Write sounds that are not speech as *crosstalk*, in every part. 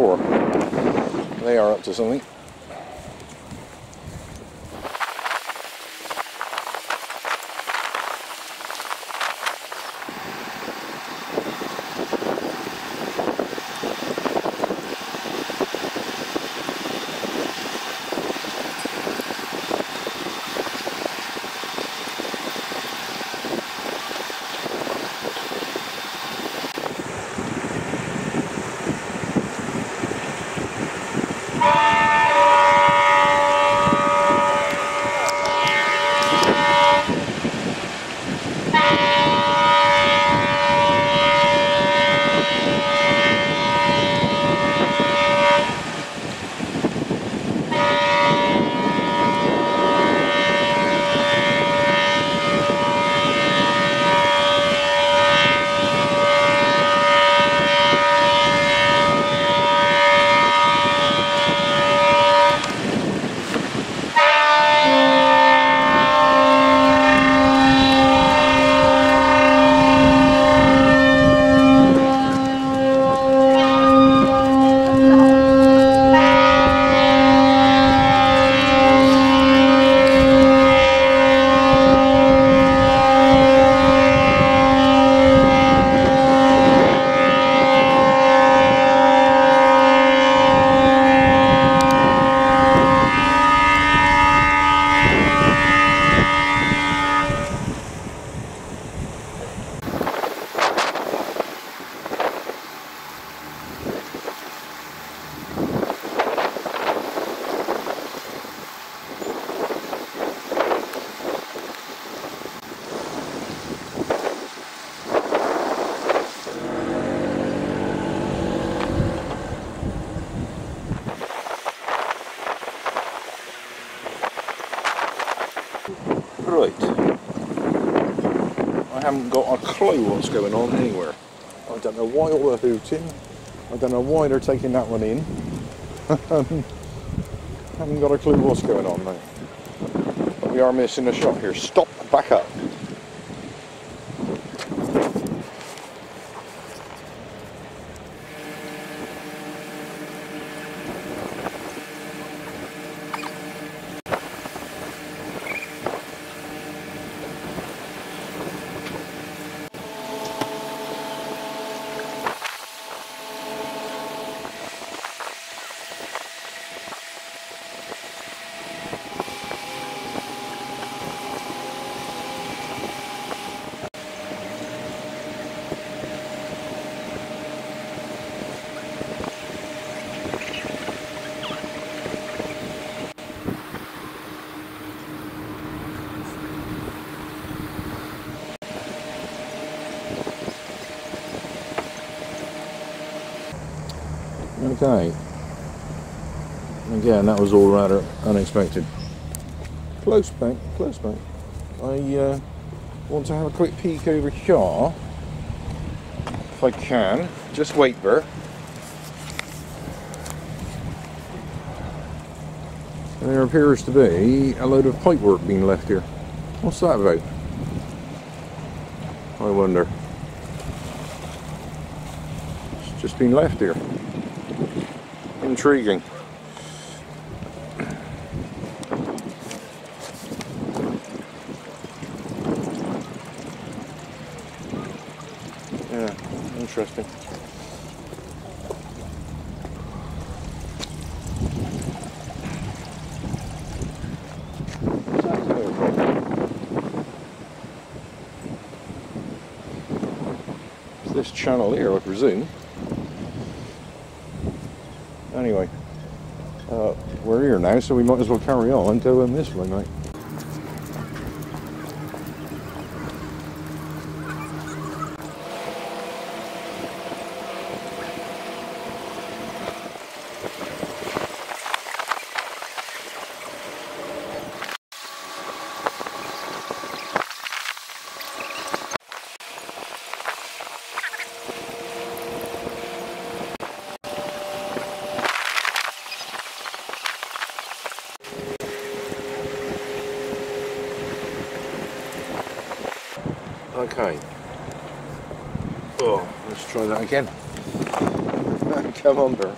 before. They are up to something. I haven't got a clue what's going on anywhere. I don't know why all the hooting. I don't know why they're taking that one in. *laughs* haven't got a clue what's going on now. But we are missing a shot here. Stop, back up. Okay. Again, that was all rather unexpected. Close bank, close bank. I uh, want to have a quick peek over here, if I can. Just wait there. There appears to be a load of pipework being left here. What's that about? I wonder. It's just been left here intriguing. Yeah, interesting. This channel here, I presume anyway, uh, we're here now, so we might as well carry on and go in this mate. Okay. Oh, let's try that again. *laughs* Come on, Bert.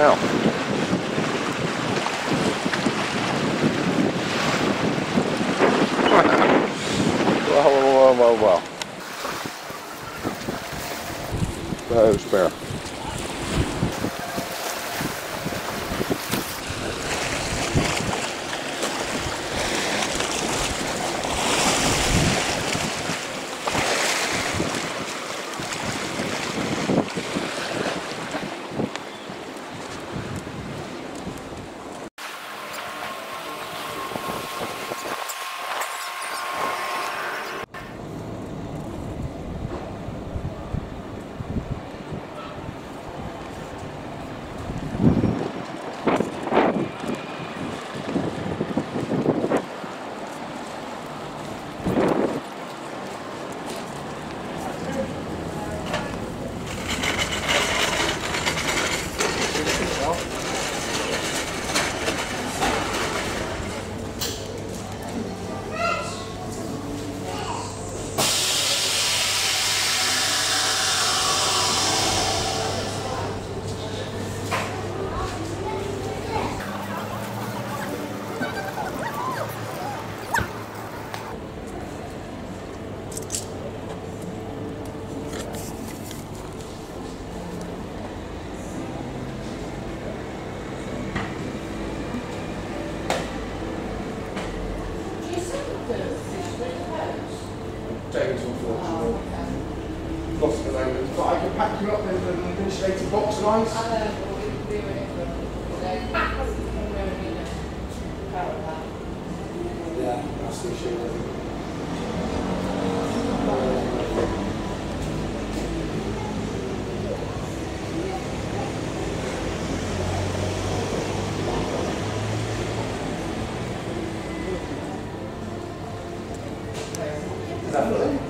now. But I can pack you up in an insulated box of ice. Yeah, that's the issue. Is that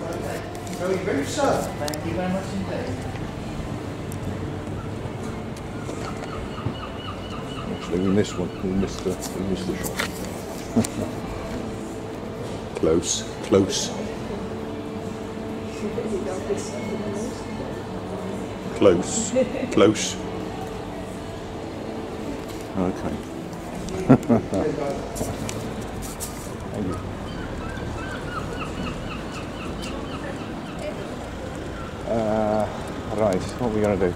good? Very good, sir. Thank you very much indeed. Actually, we missed one. We missed the, we missed the shot. *laughs* close, close. Close, close. Okay. *laughs* Thank you. Right, what are we going to do?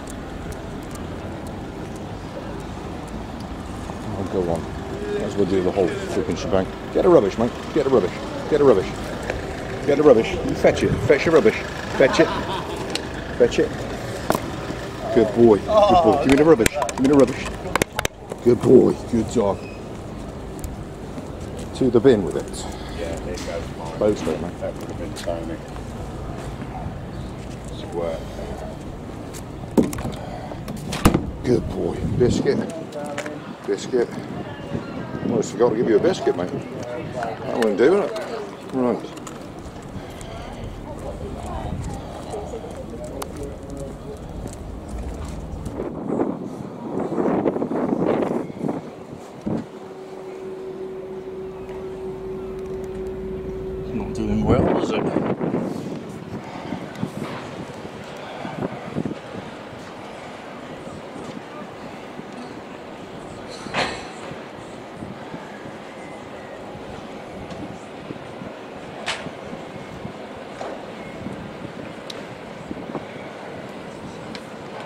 I'll go on. Might as well do the whole flipping shebang. Get the rubbish, mate. Get the rubbish. Get the rubbish. Get the rubbish. You fetch it. Fetch your rubbish. Fetch it. Fetch it. Good boy. Good boy. Give me the rubbish. Give me the rubbish. Good boy. Good dog. To the bin with it. Yeah, there goes mine. Of it, mate. That would have been Tony. Squirt. Good boy. Biscuit. Biscuit. Almost forgot to give you a biscuit, mate. That wouldn't do it. Right. Not doing well, is it?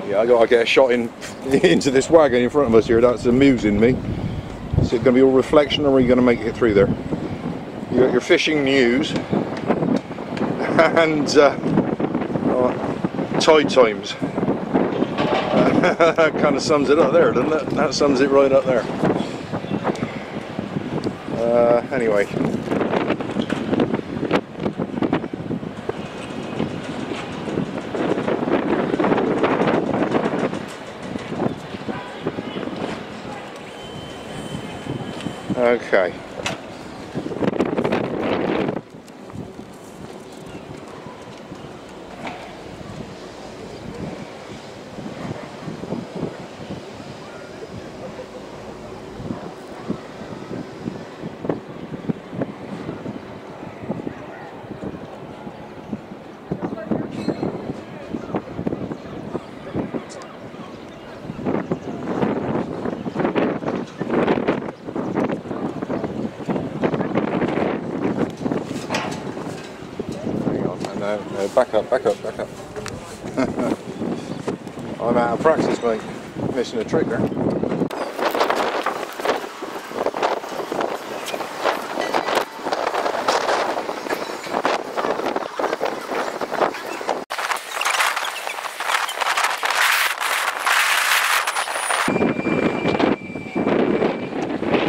Yeah, I got to get a shot in *laughs* into this wagon in front of us here. That's amusing me. Is it going to be all reflection, or are you going to make it through there? You got your fishing news *laughs* and uh, uh, tide times. *laughs* that kind of sums it up there, doesn't it? That sums it right up there. Uh, anyway. Okay. Back up, back up, back up. I'm out of practice, mate. Missing a trick there.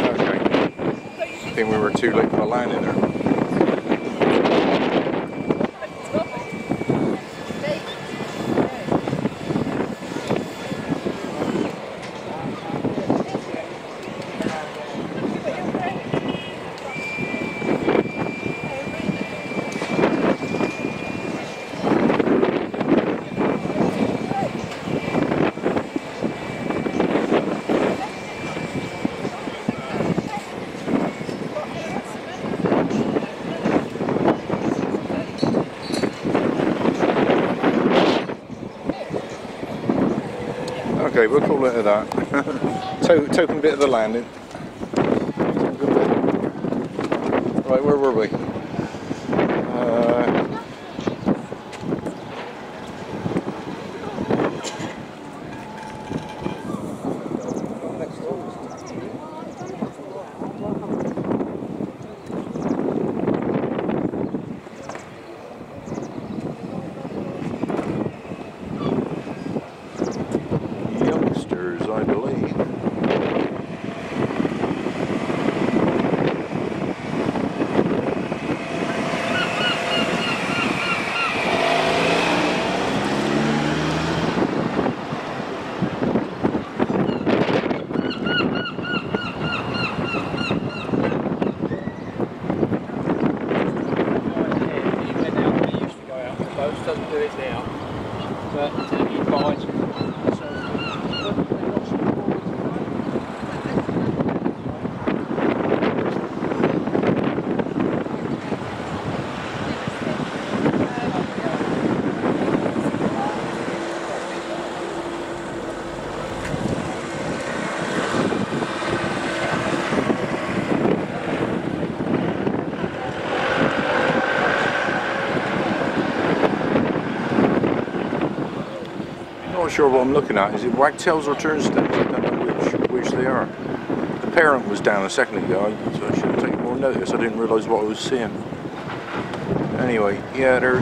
Okay. I think we were too late for the landing there. Okay, we'll call it at that. *laughs* to- token bit of the landing. Right, where were we? Uh, youngsters, I believe. He went out when he used to go out on the boats, doesn't do it now. But Not sure what I'm looking at. Is it wagtails or turnstones? I don't know which which they are. The parent was down a second ago, so I should have taken more notice. I didn't realise what I was seeing. Anyway, yeah, they're,